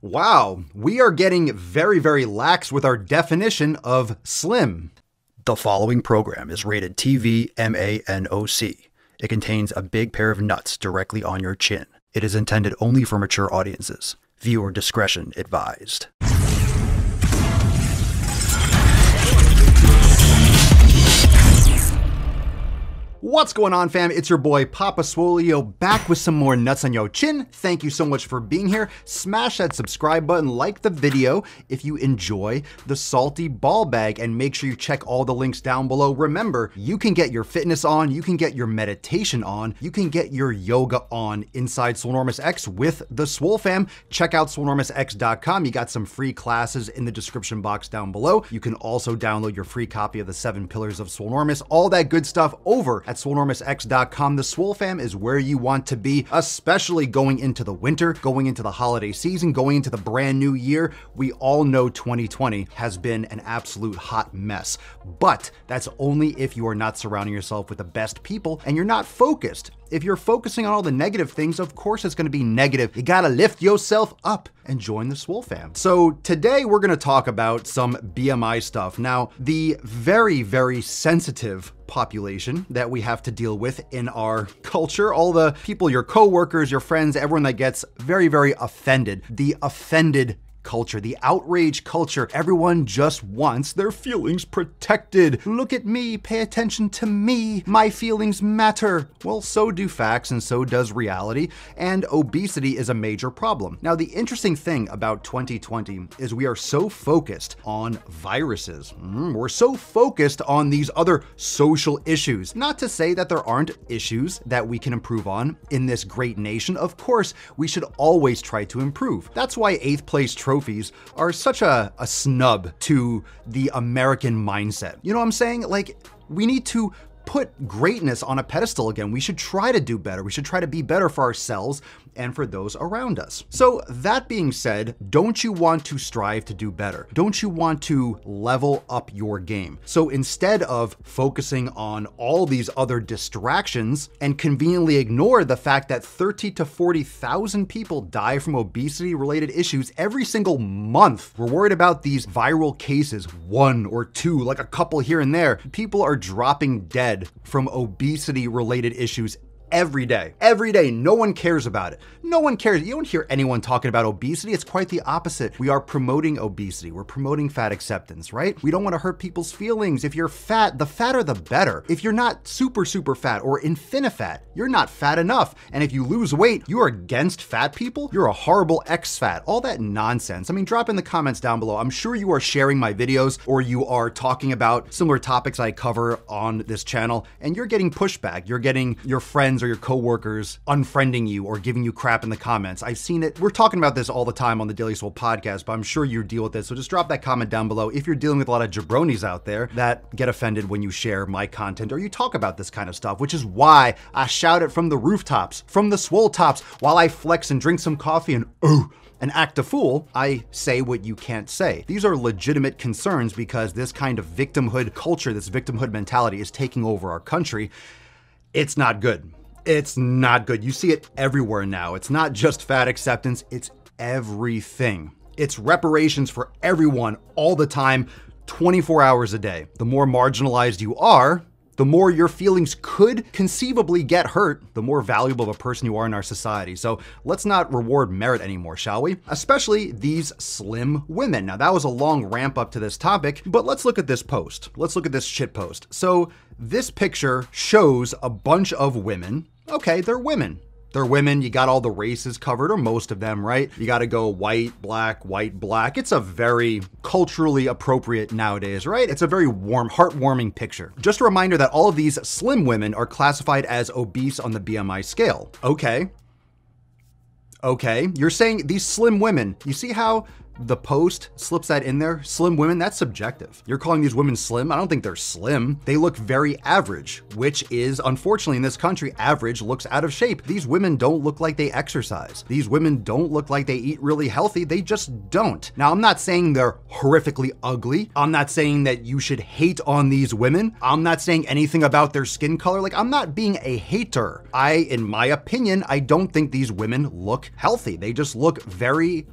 Wow, we are getting very, very lax with our definition of slim. The following program is rated TV MANOC. It contains a big pair of nuts directly on your chin. It is intended only for mature audiences. Viewer discretion advised. What's going on, fam? It's your boy Papa Swolio back with some more nuts on your chin. Thank you so much for being here. Smash that subscribe button, like the video if you enjoy the salty ball bag, and make sure you check all the links down below. Remember, you can get your fitness on, you can get your meditation on, you can get your yoga on inside Swolenormous X with the Swole fam. Check out swolenormousx.com. You got some free classes in the description box down below. You can also download your free copy of the seven pillars of Swolenormous, all that good stuff over at swolenormousx.com. The Swole fam is where you want to be, especially going into the winter, going into the holiday season, going into the brand new year. We all know 2020 has been an absolute hot mess, but that's only if you are not surrounding yourself with the best people and you're not focused. If you're focusing on all the negative things, of course it's going to be negative. You got to lift yourself up and join the Swole fam. So today we're going to talk about some BMI stuff. Now, the very, very sensitive population that we have to deal with in our culture, all the people, your coworkers, your friends, everyone that gets very, very offended, the offended culture, the outrage culture. Everyone just wants their feelings protected. Look at me, pay attention to me. My feelings matter. Well, so do facts and so does reality, and obesity is a major problem. Now, the interesting thing about 2020 is we are so focused on viruses. Mm, we're so focused on these other social issues. Not to say that there aren't issues that we can improve on in this great nation. Of course, we should always try to improve. That's why eighth place trophies are such a, a snub to the American mindset. You know what I'm saying? Like, we need to put greatness on a pedestal again. We should try to do better. We should try to be better for ourselves and for those around us. So, that being said, don't you want to strive to do better? Don't you want to level up your game? So, instead of focusing on all these other distractions and conveniently ignore the fact that 30 to 40,000 people die from obesity related issues every single month, we're worried about these viral cases, one or two, like a couple here and there. People are dropping dead from obesity related issues every day. Every day. No one cares about it. No one cares. You don't hear anyone talking about obesity. It's quite the opposite. We are promoting obesity. We're promoting fat acceptance, right? We don't want to hurt people's feelings. If you're fat, the fatter the better. If you're not super, super fat or infinifat, you're not fat enough. And if you lose weight, you are against fat people, you're a horrible ex-fat. All that nonsense. I mean, drop in the comments down below. I'm sure you are sharing my videos or you are talking about similar topics I cover on this channel and you're getting pushback. You're getting your friends or your coworkers unfriending you or giving you crap in the comments. I've seen it. We're talking about this all the time on the Daily Swole podcast, but I'm sure you deal with this. So just drop that comment down below if you're dealing with a lot of jabronis out there that get offended when you share my content or you talk about this kind of stuff, which is why I shout it from the rooftops, from the swole tops, while I flex and drink some coffee and oh, and act a fool, I say what you can't say. These are legitimate concerns because this kind of victimhood culture, this victimhood mentality is taking over our country. It's not good. It's not good. You see it everywhere now. It's not just fat acceptance, it's everything. It's reparations for everyone all the time, 24 hours a day. The more marginalized you are, the more your feelings could conceivably get hurt, the more valuable of a person you are in our society. So let's not reward merit anymore, shall we? Especially these slim women. Now, that was a long ramp up to this topic, but let's look at this post. Let's look at this shit post. So, this picture shows a bunch of women. Okay, they're women. They're women, you got all the races covered, or most of them, right? You got to go white, black, white, black. It's a very culturally appropriate nowadays, right? It's a very warm, heartwarming picture. Just a reminder that all of these slim women are classified as obese on the BMI scale. Okay. Okay, you're saying these slim women, you see how the post slips that in there. Slim women, that's subjective. You're calling these women slim? I don't think they're slim. They look very average, which is unfortunately in this country, average looks out of shape. These women don't look like they exercise. These women don't look like they eat really healthy. They just don't. Now, I'm not saying they're horrifically ugly. I'm not saying that you should hate on these women. I'm not saying anything about their skin color. Like, I'm not being a hater. I, in my opinion, I don't think these women look healthy. They just look very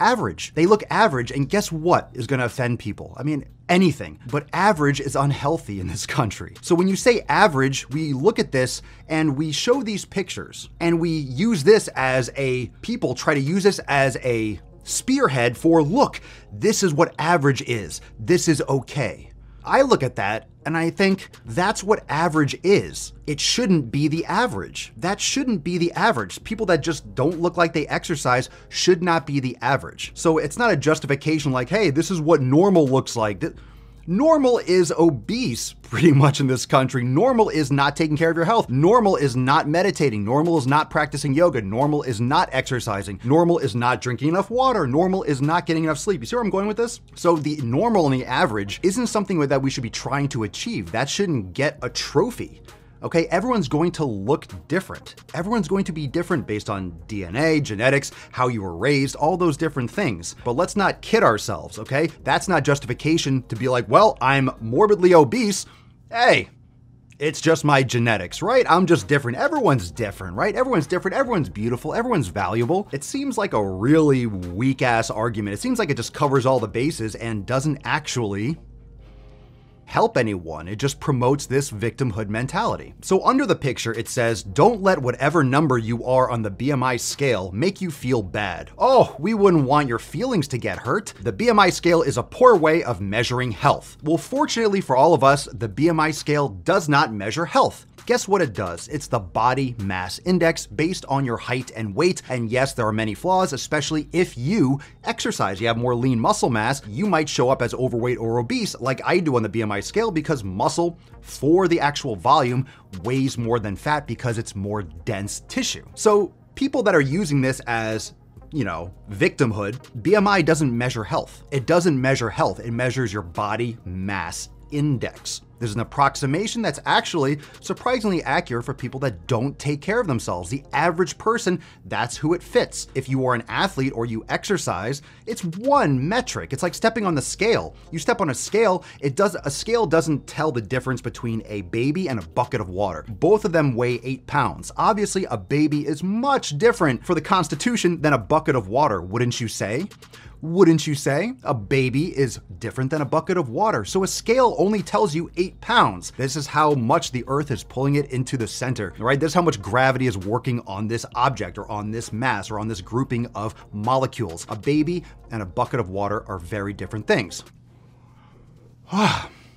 average. They look average, and guess what is gonna offend people? I mean, anything. But average is unhealthy in this country. So when you say average, we look at this and we show these pictures and we use this as a people try to use this as a spearhead for look, this is what average is. This is okay. I look at that and I think that's what average is. It shouldn't be the average. That shouldn't be the average. People that just don't look like they exercise should not be the average. So it's not a justification like, hey, this is what normal looks like. Normal is obese pretty much in this country. Normal is not taking care of your health. Normal is not meditating. Normal is not practicing yoga. Normal is not exercising. Normal is not drinking enough water. Normal is not getting enough sleep. You see where I'm going with this? So the normal and the average isn't something that we should be trying to achieve. That shouldn't get a trophy. Okay, everyone's going to look different. Everyone's going to be different based on DNA, genetics, how you were raised, all those different things. But let's not kid ourselves, okay? That's not justification to be like, well, I'm morbidly obese. Hey, it's just my genetics, right? I'm just different. Everyone's different, right? Everyone's different. Everyone's beautiful. Everyone's valuable. It seems like a really weak ass argument. It seems like it just covers all the bases and doesn't actually help anyone. It just promotes this victimhood mentality. So under the picture, it says, don't let whatever number you are on the BMI scale make you feel bad. Oh, we wouldn't want your feelings to get hurt. The BMI scale is a poor way of measuring health. Well, fortunately for all of us, the BMI scale does not measure health. Guess what it does? It's the body mass index based on your height and weight. And yes, there are many flaws, especially if you exercise. You have more lean muscle mass, you might show up as overweight or obese, like I do on the BMI scale, because muscle for the actual volume weighs more than fat because it's more dense tissue. So people that are using this as you know, victimhood, BMI doesn't measure health. It doesn't measure health, it measures your body mass index. There's an approximation that's actually surprisingly accurate for people that don't take care of themselves. The average person, that's who it fits. If you are an athlete or you exercise, it's one metric. It's like stepping on the scale. You step on a scale, it does a scale doesn't tell the difference between a baby and a bucket of water. Both of them weigh 8 pounds. Obviously, a baby is much different for the constitution than a bucket of water, wouldn't you say? Wouldn't you say? A baby is different than a bucket of water, so a scale only tells you eight pounds. This is how much the Earth is pulling it into the center, right? This is how much gravity is working on this object or on this mass or on this grouping of molecules. A baby and a bucket of water are very different things.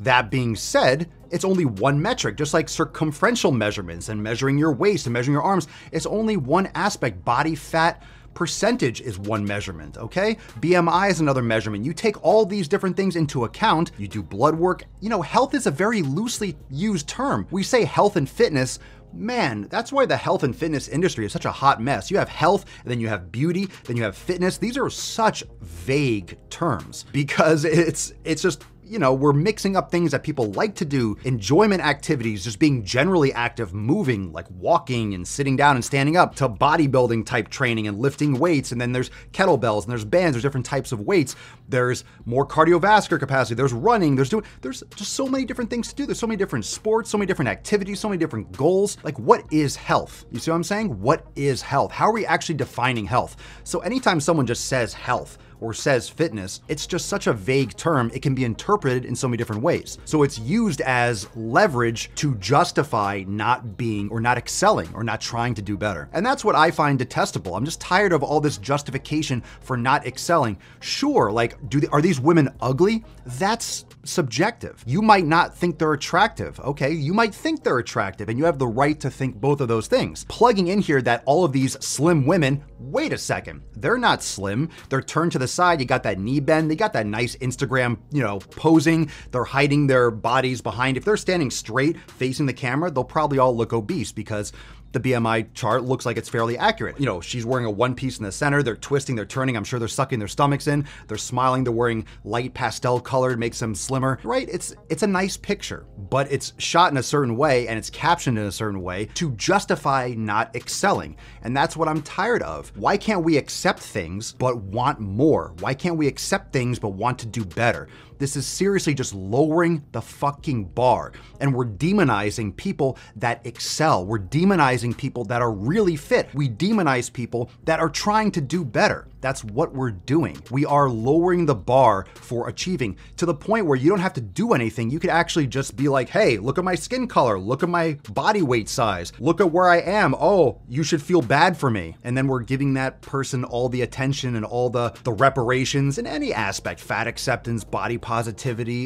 that being said, it's only one metric, just like circumferential measurements and measuring your waist and measuring your arms. It's only one aspect body fat Percentage is one measurement, okay? BMI is another measurement. You take all these different things into account, you do blood work. You know, health is a very loosely used term. We say health and fitness, man, that's why the health and fitness industry is such a hot mess. You have health, and then you have beauty, then you have fitness. These are such vague terms because it's it's just you know, we're mixing up things that people like to do, enjoyment activities, just being generally active, moving, like walking and sitting down and standing up, to bodybuilding type training and lifting weights. And then there's kettlebells and there's bands, there's different types of weights. There's more cardiovascular capacity, there's running, there's doing, there's just so many different things to do. There's so many different sports, so many different activities, so many different goals. Like, what is health? You see what I'm saying? What is health? How are we actually defining health? So, anytime someone just says health, or says fitness, it's just such a vague term, it can be interpreted in so many different ways. So it's used as leverage to justify not being or not excelling or not trying to do better. And that's what I find detestable. I'm just tired of all this justification for not excelling. Sure, like, do they, are these women ugly? That's subjective. You might not think they're attractive, okay? You might think they're attractive, and you have the right to think both of those things. Plugging in here that all of these slim women, wait a second, they're not slim. They're turned to the side, you got that knee bend, they got that nice Instagram, you know, posing. They're hiding their bodies behind. If they're standing straight facing the camera, they'll probably all look obese because the BMI chart looks like it's fairly accurate. You know, she's wearing a one piece in the center, they're twisting, they're turning, I'm sure they're sucking their stomachs in, they're smiling, they're wearing light pastel colored, makes them slimmer, right? It's it's a nice picture, but it's shot in a certain way and it's captioned in a certain way to justify not excelling. And that's what I'm tired of. Why can't we accept things but want more? Why can't we accept things but want to do better? This is seriously just lowering the fucking bar. And we're demonizing people that excel. We're demonizing people that are really fit. We demonize people that are trying to do better. That's what we're doing. We are lowering the bar for achieving to the point where you don't have to do anything. You could actually just be like, hey, look at my skin color, look at my body weight size, look at where I am. Oh, you should feel bad for me. And then we're giving that person all the attention and all the, the reparations in any aspect fat acceptance, body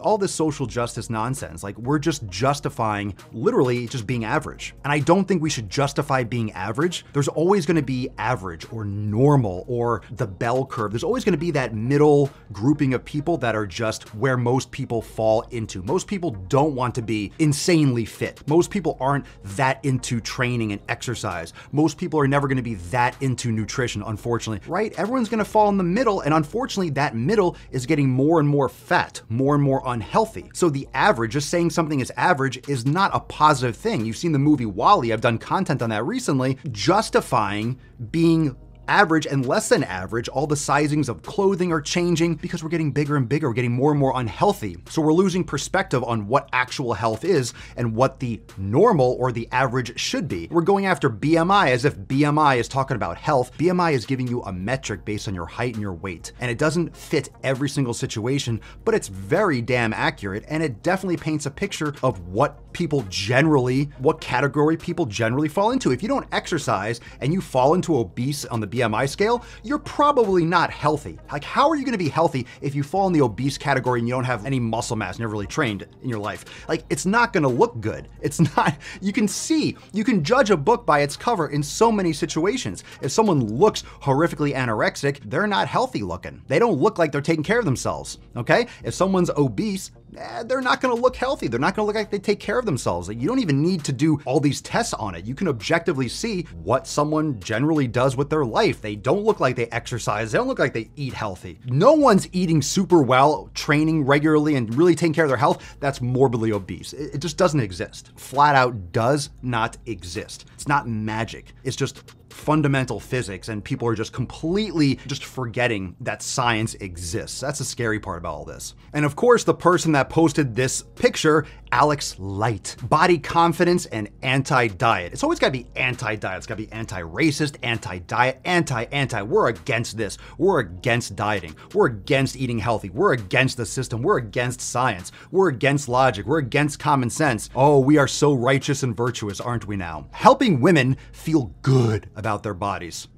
all this social justice nonsense. Like, we're just justifying literally just being average. And I don't think we should justify being average. There's always going to be average or normal or the bell curve. There's always going to be that middle grouping of people that are just where most people fall into. Most people don't want to be insanely fit. Most people aren't that into training and exercise. Most people are never going to be that into nutrition, unfortunately, right? Everyone's going to fall in the middle. And unfortunately, that middle is getting more and more fat, more and more unhealthy. So the average, just saying something is average, is not a positive thing. You've seen the movie WALL-E, I've done content on that recently, justifying being average and less than average, all the sizings of clothing are changing because we're getting bigger and bigger, we're getting more and more unhealthy. So we're losing perspective on what actual health is and what the normal or the average should be. We're going after BMI as if BMI is talking about health. BMI is giving you a metric based on your height and your weight. And it doesn't fit every single situation, but it's very damn accurate and it definitely paints a picture of what people generally, what category people generally fall into. If you don't exercise and you fall into obese on the BMI scale, you're probably not healthy. Like, how are you gonna be healthy if you fall in the obese category and you don't have any muscle mass, never really trained in your life? Like, it's not gonna look good. It's not, you can see, you can judge a book by its cover in so many situations. If someone looks horrifically anorexic, they're not healthy looking. They don't look like they're taking care of themselves, okay? If someone's obese, eh, they're not to look healthy. They're not to look like they take care of themselves. You don't even need to do all these tests on it. You can objectively see what someone generally does with their life. They don't look like they exercise. They don't look like they eat healthy. No one's eating super well, training regularly, and really taking care of their health that's morbidly obese. It just doesn't exist. Flat out does not exist. It's not magic. It's just fundamental physics and people are just completely just forgetting that science exists. That's the scary part about all this. And of course, the person that posted this picture, Alex Light, body confidence and anti-diet. It's always got to be anti-diet. It's got to be anti-racist, anti-diet, anti-anti. We're against this. We're against dieting. We're against eating healthy. We're against the system. We're against science. We're against logic. We're against common sense. Oh, we are so righteous and virtuous, aren't we now? Helping women feel good about their bodies.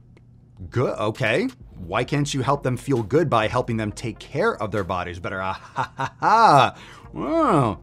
Good, okay. Why can't you help them feel good by helping them take care of their bodies better? Ah, ha, ha, ha.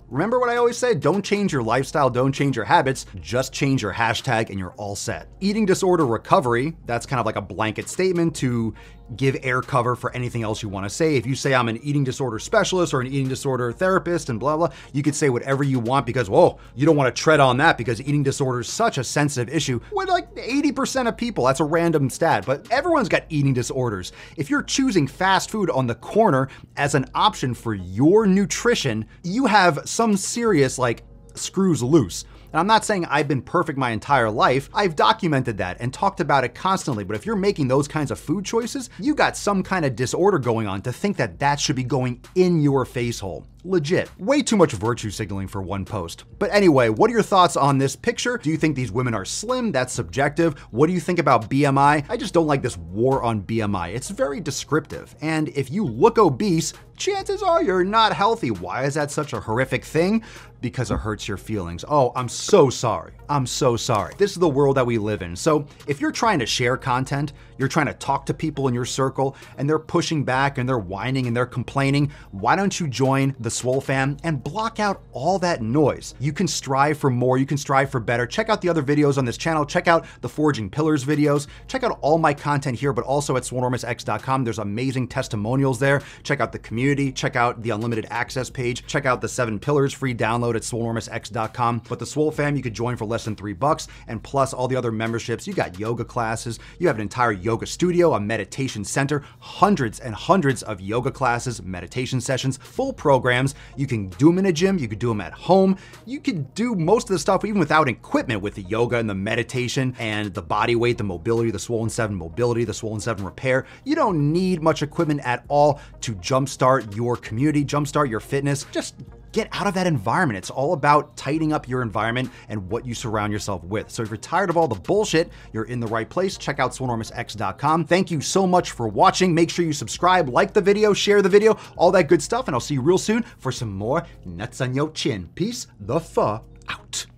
Remember what I always say? Don't change your lifestyle, don't change your habits, just change your hashtag and you're all set. Eating disorder recovery, that's kind of like a blanket statement to give air cover for anything else you want to say. If you say I'm an eating disorder specialist or an eating disorder therapist and blah, blah, you could say whatever you want because, whoa, you don't want to tread on that because eating disorder is such a sensitive issue. With like 80% of people, that's a random stat, but everyone's got eating disorders. If you're choosing fast food on the corner as an option for your nutrition, you have some serious like screws loose. And I'm not saying I've been perfect my entire life. I've documented that and talked about it constantly. But if you're making those kinds of food choices, you got some kind of disorder going on to think that that should be going in your face hole. Legit. Way too much virtue signaling for one post. But anyway, what are your thoughts on this picture? Do you think these women are slim? That's subjective. What do you think about BMI? I just don't like this war on BMI. It's very descriptive. And if you look obese, chances are you're not healthy. Why is that such a horrific thing? Because it hurts your feelings. Oh, I'm so sorry. I'm so sorry. This is the world that we live in. So if you're trying to share content, you're trying to talk to people in your circle, and they're pushing back and they're whining and they're complaining, why don't you join the Swole fam and block out all that noise? You can strive for more, you can strive for better. Check out the other videos on this channel, check out the Forging Pillars videos, check out all my content here, but also at swolenormousx.com. There's amazing testimonials there. Check out the community, check out the unlimited access page, check out the seven pillars free download at swolenormousx.com. But the Swole fam, you could join for less than three bucks, and plus all the other memberships. You got yoga classes, you have an entire yoga studio, a meditation center, hundreds and hundreds of yoga classes, meditation sessions, full programs. You can do them in a gym, you could do them at home. You could do most of the stuff even without equipment with the yoga and the meditation and the body weight, the mobility, the Swole in 7 mobility, the Swole in 7 repair. You don't need much equipment at all to jumpstart your community, jumpstart your fitness. Just get out of that environment. It's all about tightening up your environment and what you surround yourself with. So if you're tired of all the bullshit, you're in the right place. Check out swolenormousx.com. Thank you so much for watching. Make sure you subscribe, like the video, share the video, all that good stuff, and I'll see you real soon for some more nuts on your chin. Peace the fuck out.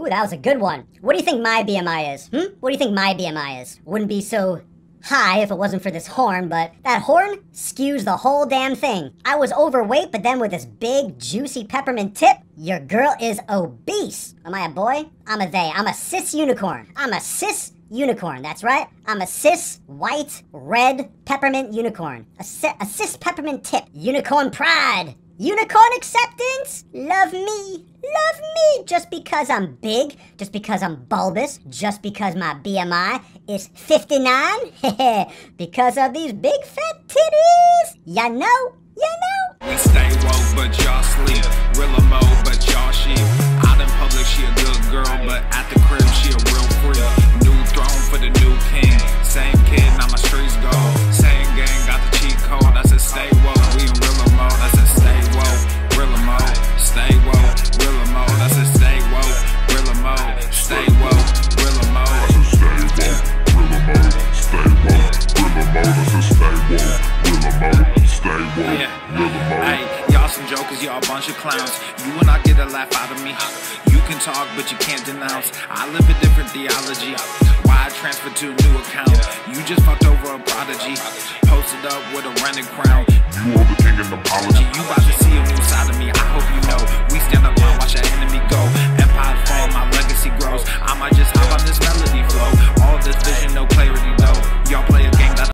Ooh, that was a good one. What do you think my BMI is? Hmm? What do you think my BMI is? Wouldn't be so high if it wasn't for this horn, but that horn skews the whole damn thing. I was overweight, but then with this big, juicy peppermint tip, your girl is obese. Am I a boy? I'm a they. I'm a cis unicorn. I'm a cis unicorn. That's right. I'm a cis, white, red, peppermint unicorn. A, a cis peppermint tip. Unicorn pride. Unicorn acceptance? Love me. Love me. Just because I'm big, just because I'm bulbous, just because my BMI is 59. because of these big fat titties. Ya know? Ya know? We stay woke, but y'all sleep. Rilla mo, but y'all sheep. Out in public, she a good girl, but at the crib, she a real freak. New throne for the new king. Same kid, now my streets go. Bunch of clowns. You will not get a laugh out of me. You can talk, but you can't denounce. I live a different theology. Why I transferred to a new account? You just fucked over a prodigy. Posted up with a running crown. You are the king and apology. You about to see a new side of me. I hope you know. We stand up and watch our enemy go. Empire fall, my legacy grows. I might just hop on this melody flow. All this vision, no clarity though. Y'all play that